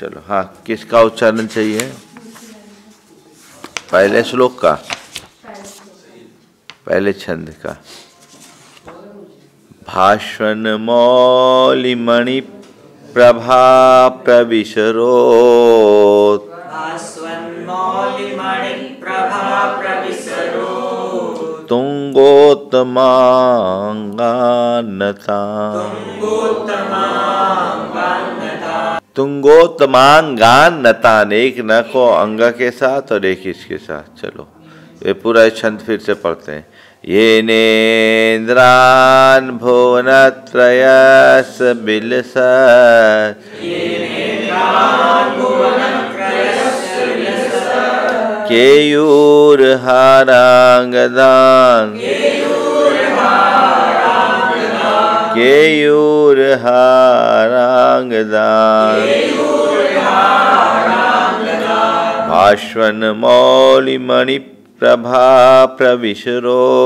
चलो हाँ किसका उच्चारण चाहिए? पहले श्लोक का? पहले छंद का। भाषण मौलिमणि प्रभा प्रविशरो तुंगोत्तमांगानता तुंगोत्तमांगानतान एक न को अंग के साथ और एक इसके साथ। चलो, ये पूरा छंद फिर से पढ़ते हैं। ये नेन्द्रान भुवन त्रयस बिलस केयूरहारांगदान केयूरहारांगदान भाष्वन मौलिमणि प्रभा प्रविशरो।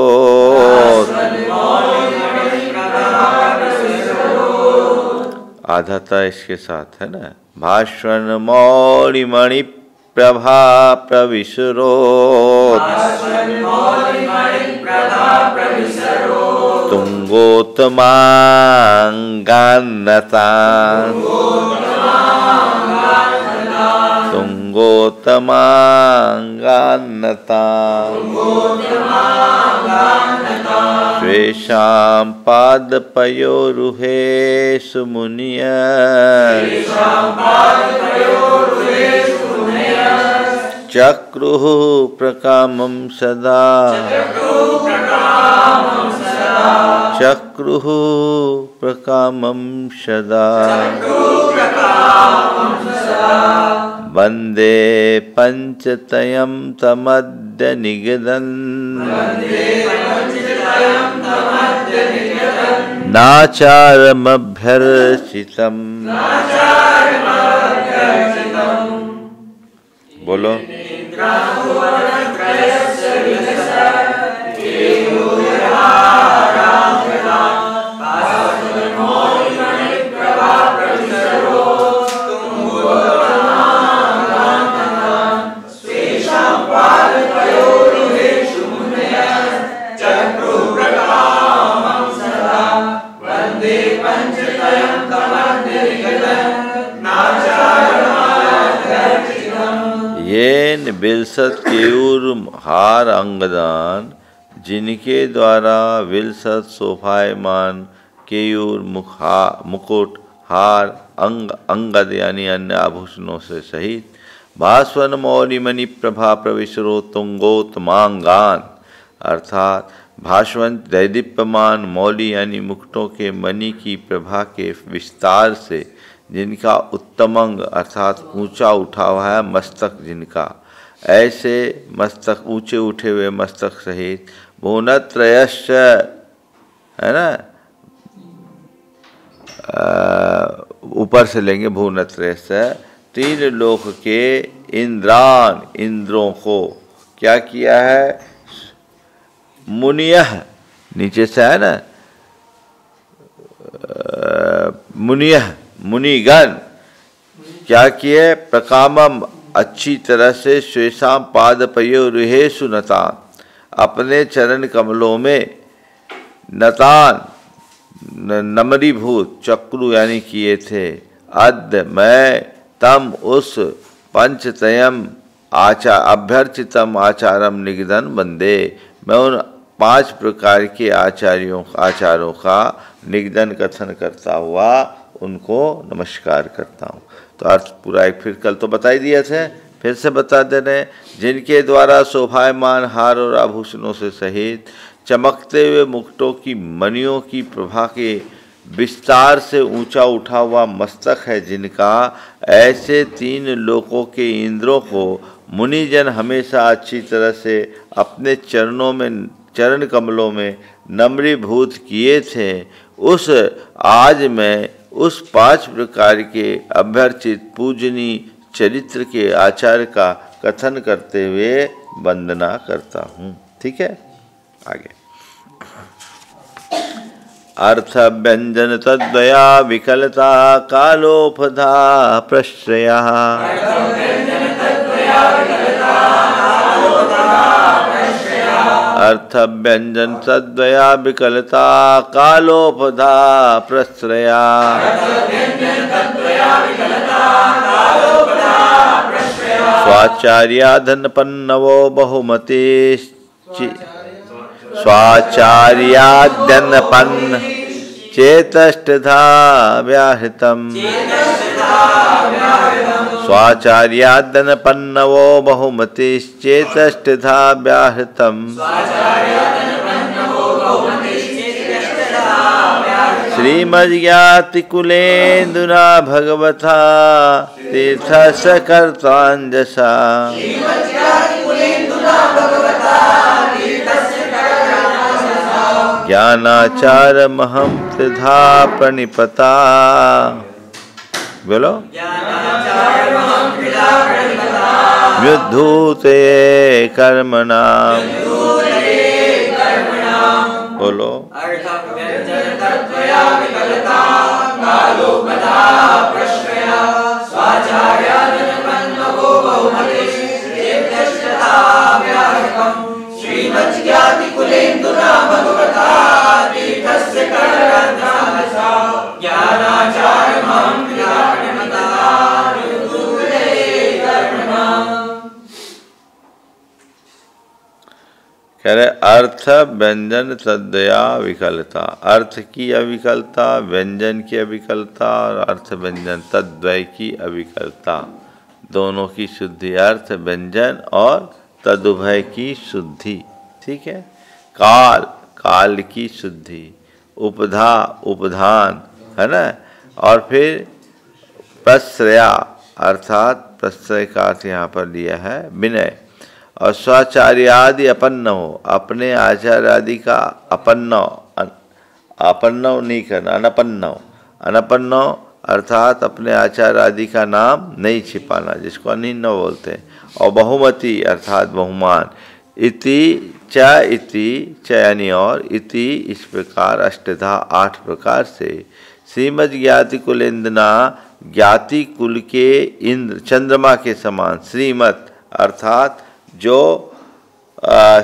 आधा था इसके साथ है ना? भाष्वन मौलिमणि प्रभा प्रविशरो। तुंगोत्तमांगान्नता तुंगोत्तमांगान्नता स्वेषां पादपयोरुहे सुमुनिय चक्रुः प्रकामं सदा चक्रुः प्रकामं सदा। वंदे पञ्चतयं तमद्य निगदन् नाचारमभ्यर्चितम्। बोलो। येन बिलसत केयूर हार अंगदान, जिनके द्वारा विलसत शोभायमान केयूर मुखा मुकुट, हार, अंग, अंगद यानी अन्य आभूषणों से सहित भास्वन मौलिमणि प्रभा प्रविशरो तुंगोत्मांगान अर्थात भास्वंत दैदीप्यमान मौली यानी मुकुटों के मणि की प्रभा के विस्तार से जिनका उत्तमंग अर्थात ऊँचा उठा हुआ है, मस्तक जिनका। ऐसे मस्तक, ऊँचे उठे हुए मस्तक सहित भुवनत्रयश्च, है ना? ऊपर से लेंगे भुवनत्रयश्च। तीन लोक के इंद्रान, इंद्रों को क्या किया है? मुनिय, नीचे से है ना मुनिय, मुनिगण, क्या किए? प्रकामम अच्छी तरह से श्वेशाम पाद पयो रुहे सुनता अपने चरण कमलों में नतान नमरीभूत चक्रु यानी किए थे। अद्य मैं तम उस पंचतयम आचार अभ्यर्चितम आचारम निगदन बंदे। मैं उन पाँच प्रकार के आचार्यों, आचारों का निगदन कथन करता हुआ उनको नमस्कार करता हूँ। तो अर्थ पूरा एक फिर कल तो बता ही दिए थे, फिर से बता दे रहे जिनके द्वारा शोभायमान हार और आभूषणों से सहित चमकते हुए मुकुटों की मणियों की प्रभा के विस्तार से ऊँचा उठा हुआ मस्तक है, जिनका ऐसे तीन लोकों के इंद्रों को मुनिजन हमेशा अच्छी तरह से अपने चरणों में, चरण कमलों में नम्रीभूत किए थे। उस, आज मैं उस पाँच प्रकार के अभ्यर्थित पूजनी चरित्र के आचार का कथन करते हुए वंदना करता हूँ। ठीक है? आगे। अर्थ व्यंजन तद्वया विकलता, कालोपधा, प्रश्रया। अर्थ व्यंजन तद्वया विकलता कालोपधा प्रश्रया। स्वाचार्याधन पन्नवो बहुमते स्वाचार्याद्यन्नपन्न चेतष्टधा व्याहृतम्। स्वाचार्यादनपन्नवो बहुमतिश्चेतष्टधा व्याहृतम् श्रीमज्ञातिकुलेन्दुना भगवता तीर्थस्य कर्ताञ्जसा ज्ञानाचारमहं त्रिधा प्रणिपता। बोलो। व्युद्धूते कर्मणा। बोलो। श्रीमज्ञातिकुलेन्दुना भगवता तीर्थस्य कह रहे, अर्थ व्यंजन तदया विकलता। अर्थ की अविकलता, व्यंजन की अविकलता और अर्थ व्यंजन तद्वय की अविकलता। दोनों की शुद्धि अर्थ व्यंजन और तदुभय की शुद्धि। ठीक है? काल काल की शुद्धि। उपधा, उपधान, है ना? और फिर प्रश्रया, अर्थात प्रश्रय का अर्थ यहाँ पर लिया है, विनय। और स्वाचार्य आदि अपन्न हो अपने आचार्य आदि का अपन्न अपन्न नहीं करना, अनपन्न। अनपन्न अर्थात अपने आचार्य आदि का नाम नहीं छिपाना, जिसको अनिन्न बोलते हैं, और बहुमति अर्थात बहुमान। इति च इति चयनी और, इति इस प्रकार अष्टधा आठ प्रकार से। श्रीमद ज्ञाति कुलेन्द्रना ज्ञाति कुल के इंद्र, चंद्रमा के समान श्रीमत अर्थात जो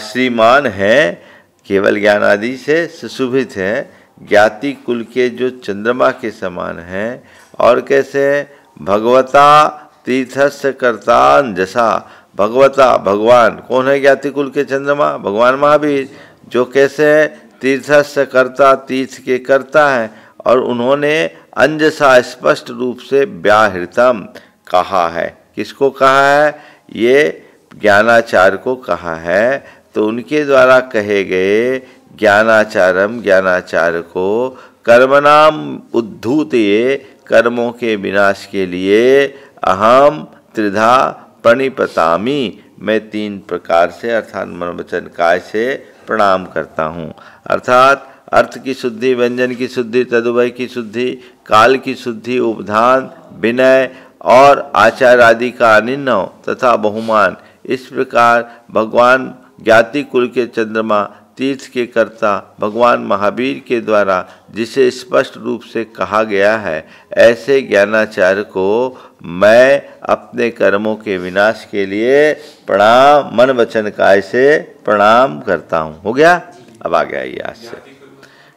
श्रीमान हैं, केवल ज्ञान आदि से सुशोभित हैं, ज्ञाति कुल के जो चंद्रमा के समान हैं, और कैसे भगवता तीर्थस्य कर्तान जसा। भगवता, भगवान, कौन है ज्ञाति कुल के चंद्रमा? भगवान महावीर, जो कैसे तीर्थस्य कर्ता, तीर्थ के करता है, और उन्होंने अंजसा स्पष्ट रूप से व्याहृतम कहा है। किसको कहा है? ये ज्ञानाचार को कहा है तो उनके द्वारा कहे गए ज्ञानाचारम ज्ञानाचार को कर्मनाम उद्धूत ये कर्मों के विनाश के लिए अहम त्रिधा प्रणिपतामी। मैं तीन प्रकार से अर्थात मनोवचन काय से प्रणाम करता हूँ। अर्थात अर्थ की शुद्धि, व्यंजन की शुद्धि, तदुभय की शुद्धि, काल की शुद्धि, उपधान, विनय और आचार आदि का अनिन्न तथा बहुमान इस प्रकार भगवान ज्ञाति कुल के चंद्रमा तीर्थ के कर्ता भगवान महावीर के द्वारा, जिसे स्पष्ट रूप से कहा गया है, ऐसे ज्ञानाचार्य को मैं अपने कर्मों के विनाश के लिए प्रणाम, मन वचन काय से प्रणाम करता हूँ। हो गया? अब आ गया ये आज से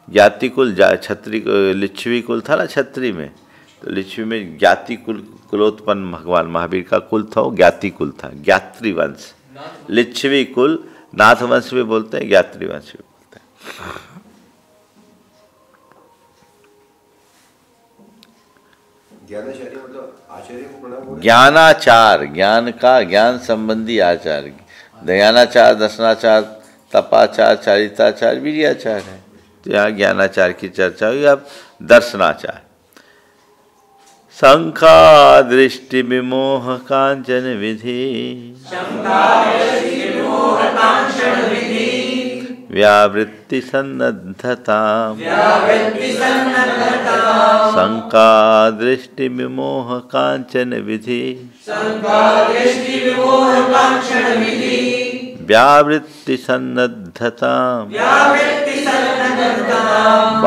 ज्ञाति कुल जा, छत्री लिच्छवी कुल था ना छत्री में? तो लिच्छवी में ज्ञाति कुल कुलोत्पन्न भगवान महावीर का कुल था वो ज्ञाति कुल था ज्ञात्री वंश लिच्छवी कुल नाथ वंश भी बोलते हैं ज्ञात्री वंश भी बोलते हैं। ज्ञानाचार ज्ञान का ज्ञान संबंधी आचार। दयानाचार दर्शनाचार तपाचार चारिताचार वीरियाचार है। तो यहाँ ज्ञानाचार की चर्चा हुई अब दर्शनाचार। शंका दृष्टि विमोह कांचन विधि व्यावृत्ति सन्नद्धता शंका दृष्टि विमोह कांचन विधि व्यावृत्ति सन्नद्धता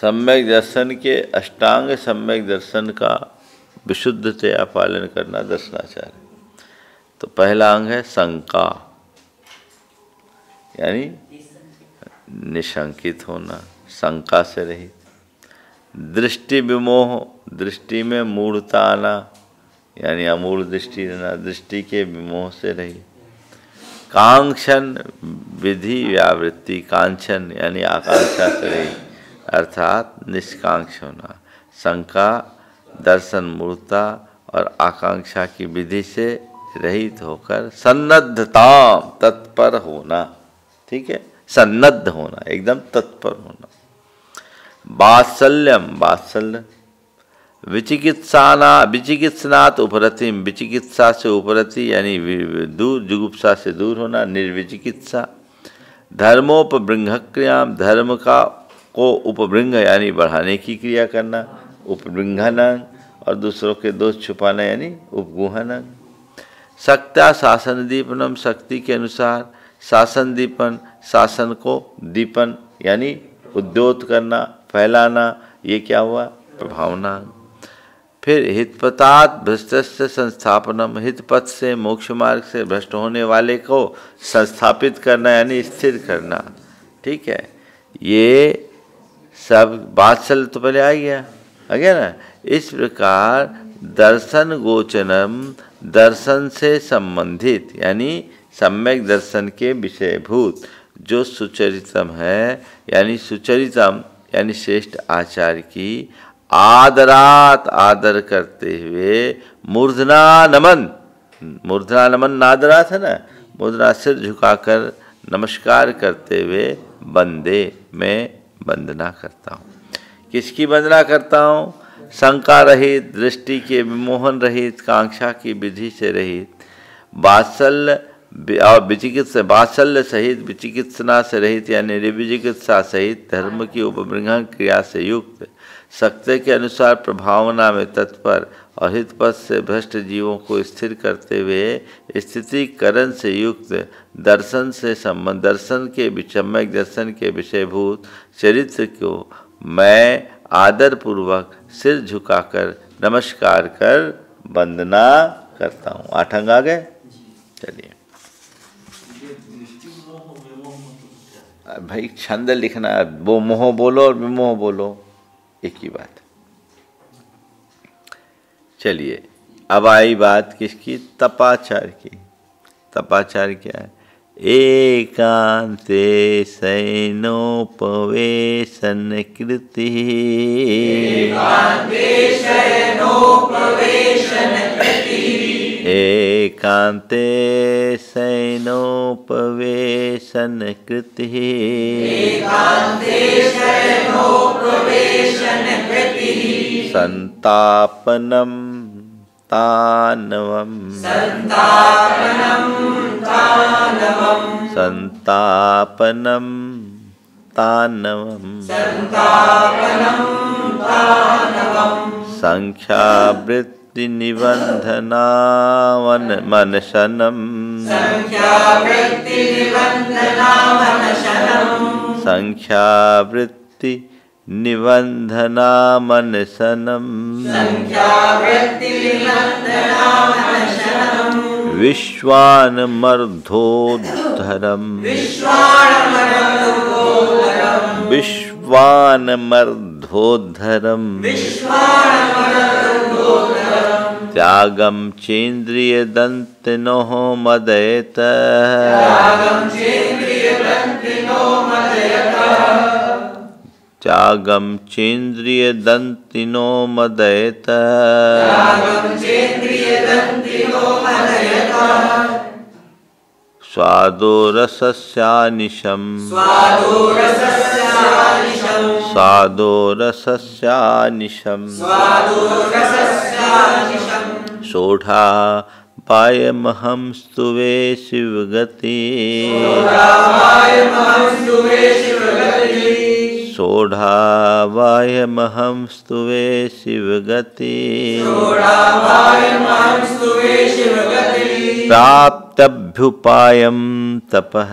सम्यक दर्शन के अष्टांग सम्यक दर्शन का विशुद्धतया पालन करना दर्शनाचार्य। तो पहला अंग है शंका यानी निशंकित होना, शंका से रहित। दृष्टि विमोह, दृष्टि में मूढ़ता आना, यानी अमूल दृष्टि रहना, दृष्टि के विमोह से रही कांक्षण विधि व्यावृत्ति कांक्षण यानी आकांक्षा से रही अर्थात निष्कांक्ष होना। शंका, दर्शन मूर्ता और आकांक्षा की विधि से रहित होकर सन्नद्धता तत्पर होना। ठीक है? सन्नद्ध होना, एकदम तत्पर होना। बात्सल्यम, बात्सल्य। विचिकित्साना, विचिकित्सनात् उपरतिम विचिकित्सा से उपरति, यानी दूर जुगुप्सा से दूर होना, निर्विचिकित्सा। धर्मोपबृंहक्रियाम धर्म का, को उपबृंग यानी बढ़ाने की क्रिया करना उपबृंघन और दूसरों के दोष छुपाना, यानी उपगुहन सक्ता शासन दीपनम, शक्ति के अनुसार शासन दीपन शासन को दीपन, यानी उद्योत करना, फैलाना, ये क्या हुआ? प्रभावना। फिर हितपतात भ्रष्ट से संस्थापनम, हितपथ से मोक्ष मार्ग से भ्रष्ट होने वाले को संस्थापित करना, यानी स्थिर करना। ठीक है? ये सब बात्सल तो पहले आ गया। आ गया ना? इस प्रकार दर्शन गोचनम, दर्शन से संबंधित, यानी सम्यक दर्शन के विषयभूत, जो सुचरितम है, यानी सुचरितम, यानी श्रेष्ठ आचार्य की आदरात आदर करते हुए मूर्धना नमन मूर्धना नमन नादरा था ना मूर्धना सिर झुकाकर नमस्कार करते हुए बंदे में वंदना करता हूँ। किसकी वंदना करता हूँ? शंका रहित, दृष्टि के विमोहन रहित, कांक्षा की विधि से रहित बात्सल्य और विचिकित्सा बात्सल्य सहित विचिकित्सना से रहित यानी निर्विचिकित्सा सहित धर्म की उपबृंहन क्रिया से युक्त सत्य के अनुसार प्रभावना में तत्पर और हितपथ से भ्रष्ट जीवों को स्थिर करते हुए स्थितिकरण से युक्त दर्शन से संबंध दर्शन के विषम्यक दर्शन के विषयभूत चरित्र को मैं आदर पूर्वक सिर झुकाकर नमस्कार कर वंदना करता हूँ। आठंग आ गए? चलिए। भाई छंद लिखना, वो मोह बोलो और विमोह बोलो, एक ही बात। चलिए, अब आई बात किसकी? तपाचार की। तपाचार क्या है? एकांते शयनोपवेशन कृति। एकांते शयनोपवेशन कृति संतापनम तानवम संतापनम तानवम संख्यावृत्ति निबंधनावन मनशनम। संख्यावृत्ति निबन्धनामनशनम् विश्वानमर्धोद्धरम्। विश्वानमर्धोद्धरम्। त्यागं चेन्द्रियदन्तिनोः मदयत। त्यागं चेन्द्रियदन्तिनो मदयत। स्वादो रसस्यानिशम् स्वादो रसस्यानिशम् सोढा पायमहं स्तुवे शिवगति। सोढावायमहं स्तुवे शिवगति। प्राप्तभ्युपायं तपः।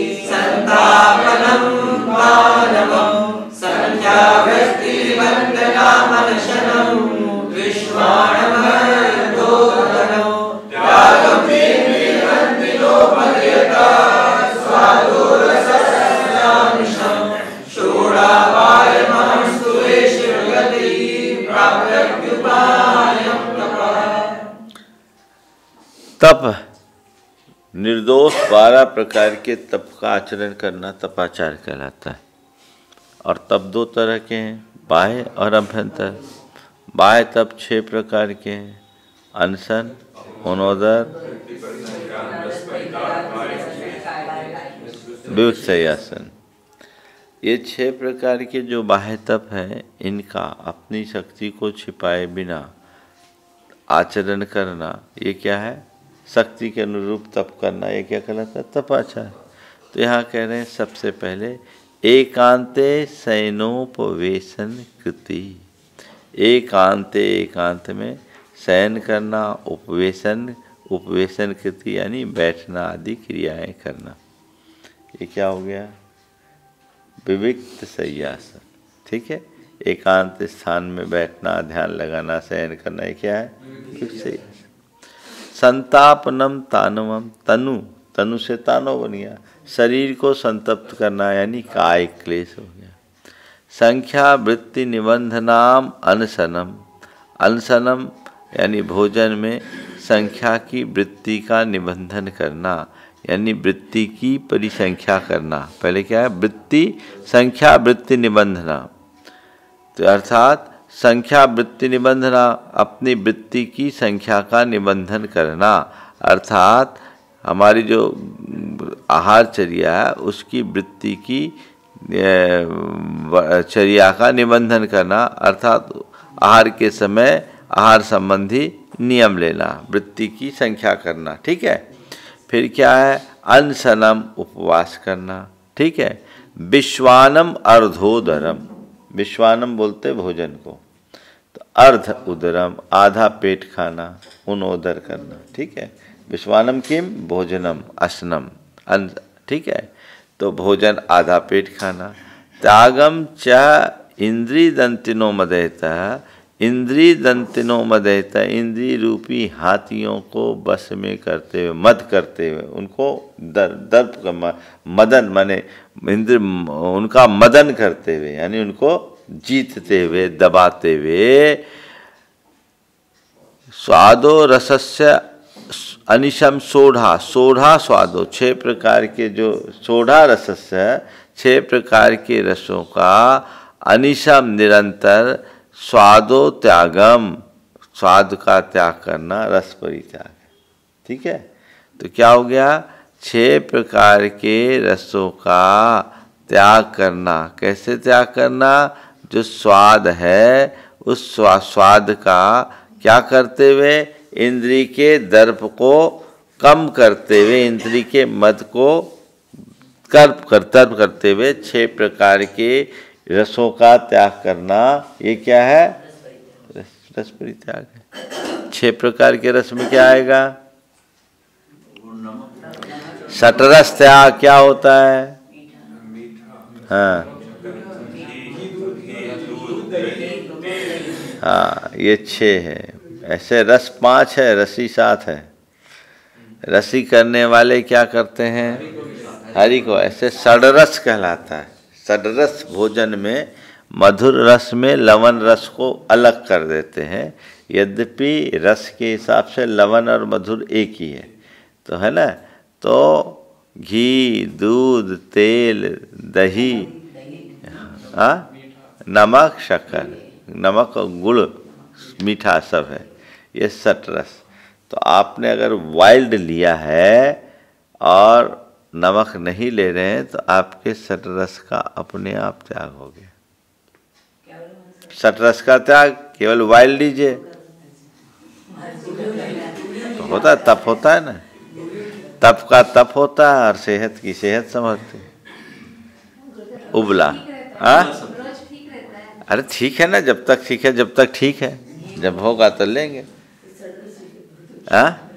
बारह प्रकार के तप का आचरण करना तपाचार कहलाता है। और तप दो तरह के हैं, बाह्य और अभ्यंतर। बाह्य तप छह प्रकार के हैं, अनशन उनोदर विवत्सयासन। ये छह प्रकार के जो बाह्य तप हैं, इनका अपनी शक्ति को छिपाए बिना आचरण करना, ये क्या है? शक्ति के अनुरूप तप करना, ये क्या कहलाता है? तपाचार। तो यहाँ कह रहे हैं, सबसे पहले, एकांते शयनोपवेशन कृति। एकांते, एकांत में शयन करना, उपवेशन उपवेशन कृति, यानी बैठना आदि क्रियाएँ करना। ये क्या हो गया? विविक्त सयासन ठीक है? एकांत स्थान में बैठना, ध्यान लगाना, शयन करना, ये क्या है? संतापनम तानवम। तनु तनु से तानो बन गया। शरीर को संतप्त करना, यानी काय क्लेश हो गया। संख्या, वृत्ति निबंधनाम अनशनम अनशनम यानी भोजन में संख्या की वृत्ति का निबंधन करना, यानी वृत्ति की परिसंख्या करना। पहले क्या है? वृत्ति, संख्या, वृत्ति, निबंधना। तो अर्थात संख्या वृत्ति निबंधना, अपनी वृत्ति की संख्या का निबंधन करना। अर्थात, हमारी जो आहार चर्या है, उसकी वृत्ति की चर्या का निबंधन करना। अर्थात, आहार के समय आहार संबंधी नियम लेना, वृत्ति की संख्या करना, ठीक है? फिर क्या है? अनशनम उपवास करना, ठीक है? विश्वानम अर्धोदरम। विश्वानम बोलते भोजन को। तो अर्ध उदरम, आधा पेट खाना उनोदर करना, ठीक है? विश्वानम किम? भोजनम असनम अन, ठीक है? तो भोजन, आधा पेट खाना। त्यागम च इंद्री दंतिनो मदयता इंद्री दंतिनो मदयता इंद्री रूपी हाथियों को बस में करते हुए, मद करते हुए, उनको दर, दर्प का मदन माने इंद्र, उनका मदन करते हुए, यानी उनको जीतते हुए, दबाते हुए, स्वादो रसस्य अनिशम सोढ़ा सोढ़ा स्वादो, छह प्रकार के जो सोढ़ा रसस्य छह प्रकार के रसों का अनिशम निरंतर स्वादो त्यागम। स्वाद का त्याग करना रस परित्याग ठीक है? तो क्या हो गया? छह प्रकार के रसों का त्याग करना। कैसे त्याग करना? जो स्वाद है उस स्वा, स्वाद का क्या करते हुए? इंद्री के दर्प को कम करते हुए इंद्री के मद को कर्प कर तर्प करते हुए छह प्रकार के रसों का त्याग करना ये क्या है? रस, परित्याग है। छह प्रकार के रस में क्या आएगा? सटरस त्याग क्या होता है? हाँ। हाँ ये छः है। ऐसे रस पाँच है रसी सात है। रसी करने वाले क्या करते हैं? हरि को ऐसे सड़रस कहलाता है। सड़रस भोजन में मधुर रस में लवण रस को अलग कर देते हैं। यद्यपि रस के हिसाब से लवण और मधुर एक ही है। तो है ना? तो घी, दूध, तेल, दही हाँ नमक, शक्कर, नमक और गुड़, मीठा सब है। ये सटरस तो आपने अगर वाइल्ड लिया है और नमक नहीं ले रहे हैं तो आपके सटरस का अपने आप त्याग हो गया। सटरस का त्याग केवल वाइल्ड लीजिए तो होता है, तप होता है ना। तप का तप होता है, और सेहत की सेहत समझते उबला। हाँ? अरे ठीक है ना, जब तक ठीक है, जब तक ठीक है। जब होगा तो लेंगे। हाँ?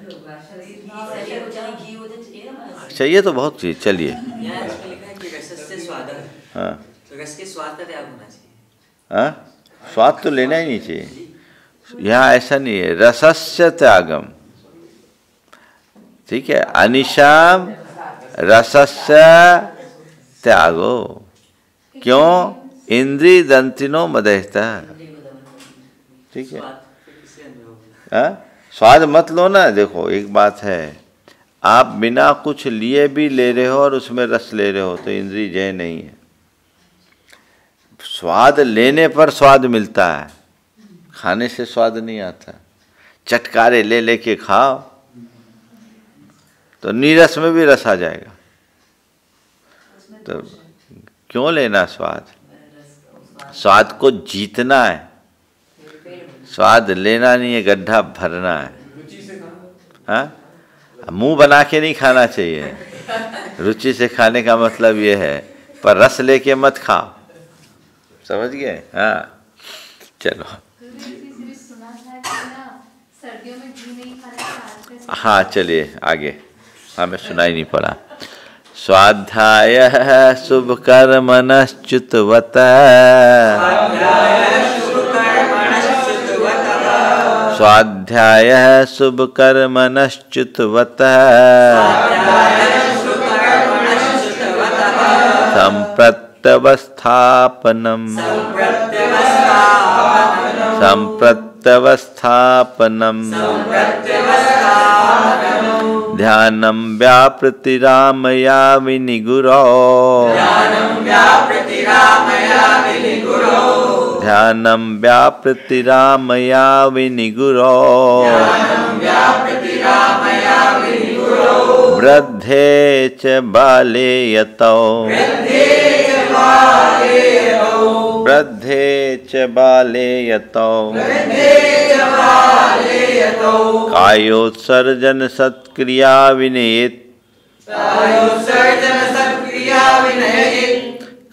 चाहिए तो बहुत चीज़, चलिए। हाँ। हाँ? स्वाद तो लेना ही नहीं चाहिए। यहाँ ऐसा नहीं है। रसस्य त्यागम। ठीक है? अनिशाम रसस्य त्यागो। क्यों? इंद्री दंतिनो मदहता। ठीक है? हाँ? स्वाद मत लो ना, देखो, एक बात है। आप बिना कुछ लिए भी ले रहे हो और उसमें रस ले रहे हो तो इंद्री जय नहीं है। स्वाद लेने पर स्वाद मिलता है। खाने से स्वाद नहीं आता। चटकारे ले लेके खाओ तो नीरस में भी रस आ जाएगा। तो क्यों लेना स्वाद? स्वाद को जीतना है। स्वाद लेना नहीं है, गड्ढा भरना है। हाँ? मुँह बना के नहीं खाना चाहिए। रुचि से खाने का मतलब ये है, पर रस लेके मत खाओ। समझ गए? हाँ। चलो। हाँ चलिए, आगे। हमें सुनाई नहीं पड़ा। स्वाध्याय शुभ कर्मनश्च्युतवत स्वाध्याय शुभ कर्मनश्च्युतवत सम्प्रत्यवस्थापनम् सम्प्रत्यवस्थापनम् ध्यानं व्यापृतिरामया विनिगुरो ध्यानं व्यापृतिरामया विनिगुरो। वृद्धे च बाले यतौ। वृद्धे च बाले यतौ। कायोत्सर्जन सत्क्रिया विनयेत्। कायोत्सर्जन सत्क्रिया विनयेत्।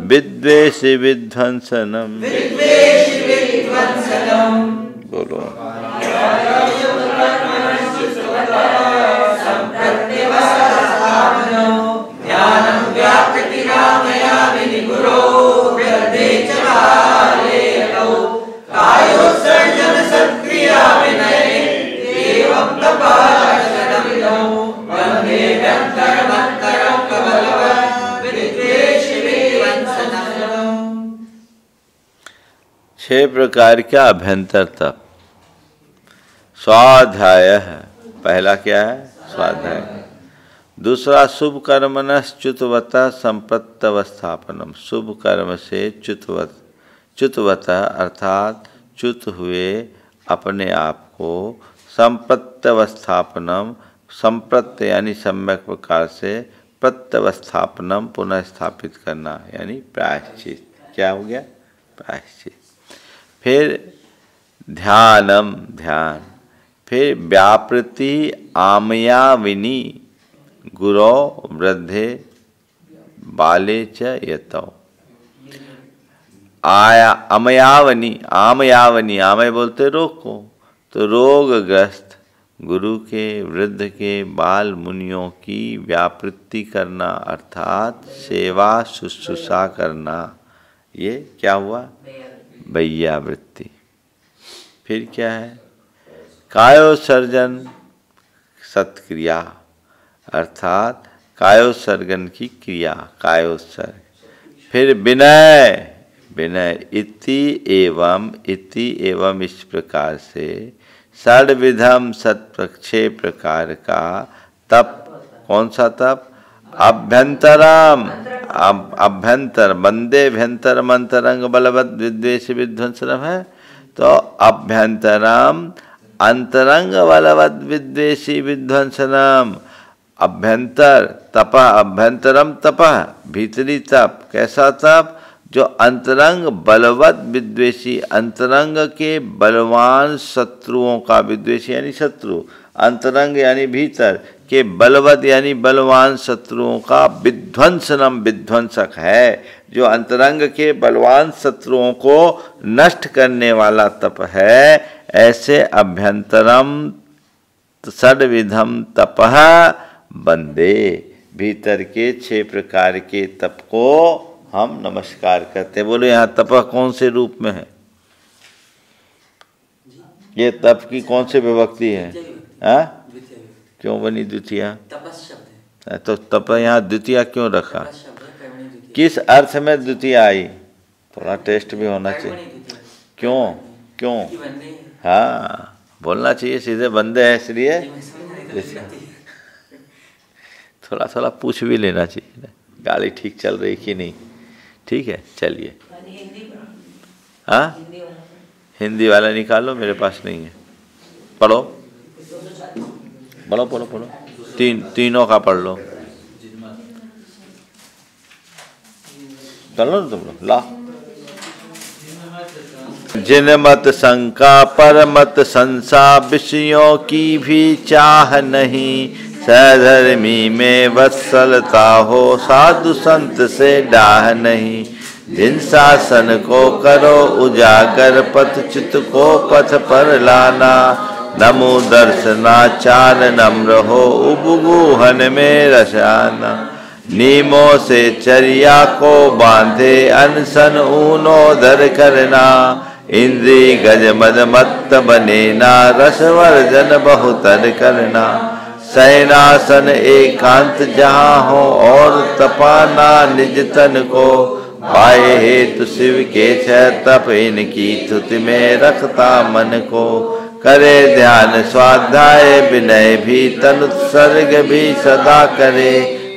विद्वेषि विध्वंसनम। बोलो। छह प्रकार का अभ्यंतर तप स्वाध्याय है। पहला क्या है? स्वाध्याय। दूसरा शुभ कर्मनश्च्युतवता संप्रत्यवस्थापनम। शुभ कर्म से च्युतवत, च्युतवता अर्थात च्युत हुए अपने आप को संप्रत्यवस्थापनम संप्रत यानी सम्यक प्रकार से प्रत्यवस्थापनम पुनः स्थापित करना, यानी प्रायश्चित। क्या हो गया? प्रायश्चित। फिर ध्यानम, ध्यान। फिर व्यापृति आमयाविनी गुरो वृद्धे, बाले च यतौ। आया अमयावनी आमयावनी आमय बोलते रोग को। तो रोगग्रस्त गुरु के, वृद्ध के, बाल मुनियों की व्यापृत्ति करना, अर्थात सेवा शुश्रूषा करना, ये क्या हुआ? वृत्ति फिर क्या है? कायोसर्जन सत्क्रिया, अर्थात कायोसर्गन की क्रिया कायोसर्ग फिर विनय विनय इति एवं इति एवं इस प्रकार से षडविधम सत्प्रक्षे प्रकार का तप। कौन सा तप? अभ्यंतरम अभ्यंतर बंदे भ्यंतर मंतरंग बलवत विद्वेश विध्वंसनम है तो अभ्यंतरम अंतरंग बलवत विद्वेशी विध्वंसनम। अभ्यंतर तप अभ्यंतरम तप, भीतरी तप। कैसा तप? जो अंतरंग बलवत, विद्वेषी अंतरंग के बलवान शत्रुओं का विद्वेषी यानी शत्रु। अंतरंग यानी भीतर। के बलवत यानी बलवान शत्रुओं का विध्वंसनम विध्वंसक है, जो अंतरंग के बलवान शत्रुओं को नष्ट करने वाला तप है, ऐसे अभ्यंतरम सडविधम तप बंदे। भीतर के छह प्रकार के तप को हम नमस्कार करते बोलो, यहाँ तप कौन से रूप में है? ये तप की कौन से विभक्ति है? आ? क्यों बनी द्वितीय? तो तप यहाँ द्वितीय क्यों रखा? किस अर्थ में द्वितीय आई? थोड़ा टेस्ट भी होना चाहिए। क्यों? क्यों? हाँ। बोलना चाहिए सीधे बंदे हैं इसलिए। थोड़ा थोड़ा पूछ भी लेना चाहिए गाड़ी ठीक चल रही कि नहीं? ठीक है चलिए। हाँ? हिंदी वाला निकालो मेरे पास नहीं है। पढ़ो। पढ़ो पढ़ो पढ़ो तीन, तीनों का पढ़ लो। कर लो तुम लोग, ला। जिन मत शंका, पर मत संसा विषयों की भी चाह नहीं। सधर्मी में वत्सलता हो, साधु संत से डाह नहीं। जिन शासन को करो, उजागर पथ चित को पथ पर लाना। नमो दर्शनाचार नम्र हो उपगुहन में रसाना। नीमो से चरिया को बांधे, अनसन ऊनो धर करना। इंद्री गज मद मत बने ना, रसवर्जन बहुतर करना। सैनासन एकांत जहाँ हो, और तपाना निज तन को। पाए हेतु शिव के छह तप, इनकी तुति में रखता मन को। करे ध्यान स्वाध्याय विनय भी तन उत्सर्ग भी सदा करे।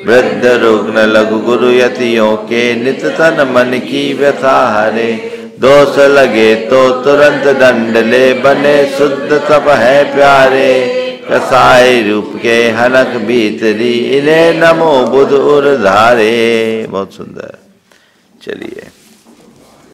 वृद्ध रुग्ण लघु गुरु यतियों के नित तन मन की व्यथा हरे। दोष लगे तो तुरंत दंड ले बने शुद्ध तप है प्यारे। कसाई रूप के हनक भीतरी इन्हें नमो बुध उर धारे। बहुत सुंदर। चलिए।